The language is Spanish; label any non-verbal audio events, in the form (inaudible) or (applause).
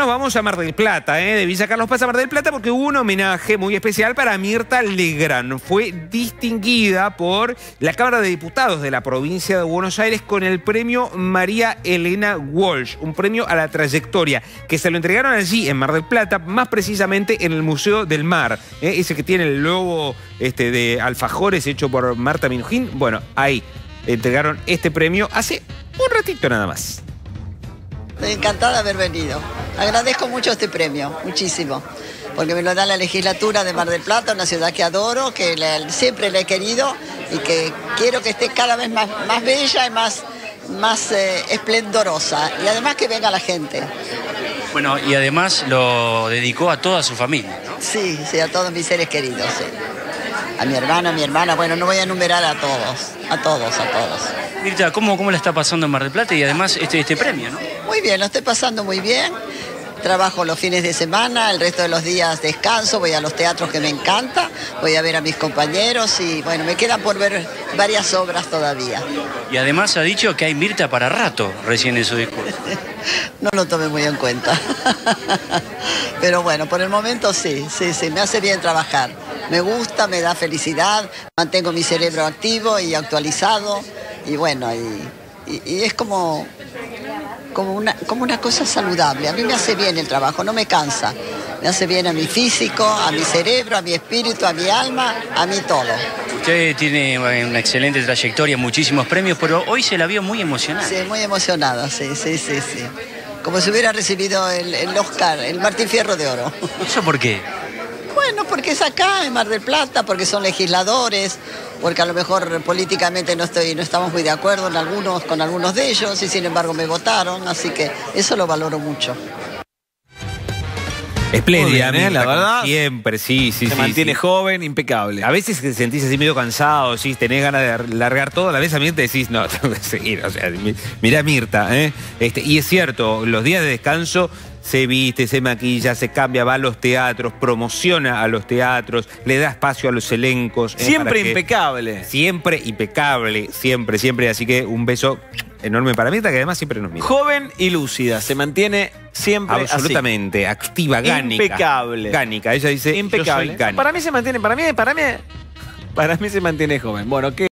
Nos vamos a Mar del Plata, ¿eh? de Villa Carlos Paz a Mar del Plata, porque un homenaje muy especial para Mirta Legrand. Fue distinguida por la Cámara de Diputados de la provincia de Buenos Aires con el premio María Elena Walsh, un premio a la trayectoria, que se lo entregaron allí en Mar del Plata, más precisamente en el Museo del Mar, ¿eh? ese que tiene el logo este, de alfajores hecho por Marta Minujín. Bueno, ahí entregaron este premio hace un ratito nada más. Encantada de haber venido. Agradezco mucho este premio, muchísimo, porque me lo da la legislatura de Mar del Plata, una ciudad que adoro, que siempre la he querido y que quiero que esté cada vez más, más bella y más, más eh, esplendorosa. Y además que venga la gente. Bueno, y además lo dedicó a toda su familia. Sí, sí, a todos mis seres queridos. A mi hermana, a mi hermana, bueno, no voy a enumerar a todos, a todos, a todos. Mirta, ¿cómo, cómo la está pasando en Mar del Plata y además este, este premio, no? Muy bien, lo estoy pasando muy bien. Trabajo los fines de semana, el resto de los días descanso, voy a los teatros que me encanta, voy a ver a mis compañeros y bueno, me quedan por ver varias obras todavía. Y además ha dicho que hay Mirta para rato recién en su discurso. (laughs) no lo tomé muy en cuenta. (laughs) Pero bueno, por el momento sí, sí, sí, me hace bien trabajar. Me gusta, me da felicidad, mantengo mi cerebro activo y actualizado y bueno, y, y es como como una, como una cosa saludable. A mí me hace bien el trabajo, no me cansa. Me hace bien a mi físico, a mi cerebro, a mi espíritu, a mi alma, a mí todo. Usted tiene una excelente trayectoria, muchísimos premios, pero hoy se la vio muy emocionada. Sí, muy emocionada, sí, sí, sí, sí. Como si hubiera recibido el, el Oscar, el Martín Fierro de Oro. ¿Eso por qué? Bueno, porque es acá, en Mar del Plata, porque son legisladores, porque a lo mejor políticamente no estoy, no estamos muy de acuerdo en algunos, con algunos de ellos, y sin embargo me votaron, así que eso lo valoro mucho. Espléndida, ¿eh? la verdad. Siempre, sí, sí. Se mantiene joven, impecable. A veces te sentís así medio cansado, sí, tenés ganas de largar todo, a la vez también te decís, no, (laughs) tengo que seguir. O sea, mirá Mirta, ¿eh? Este, y es cierto, los días de descanso se viste, se maquilla, se cambia, va a los teatros, promociona a los teatros, le da espacio a los elencos. ¿eh? Siempre impecable. Siempre impecable, siempre, siempre. Así que un beso enorme para Mirta, que además siempre nos mira. Joven y lúcida, se mantiene siempre Absolutamente, activa, gánica. Impecable. Gánica, ella dice, impecable. Para mí se mantiene, para mí, para mí, para mí se mantiene joven. Bueno, ¿qué?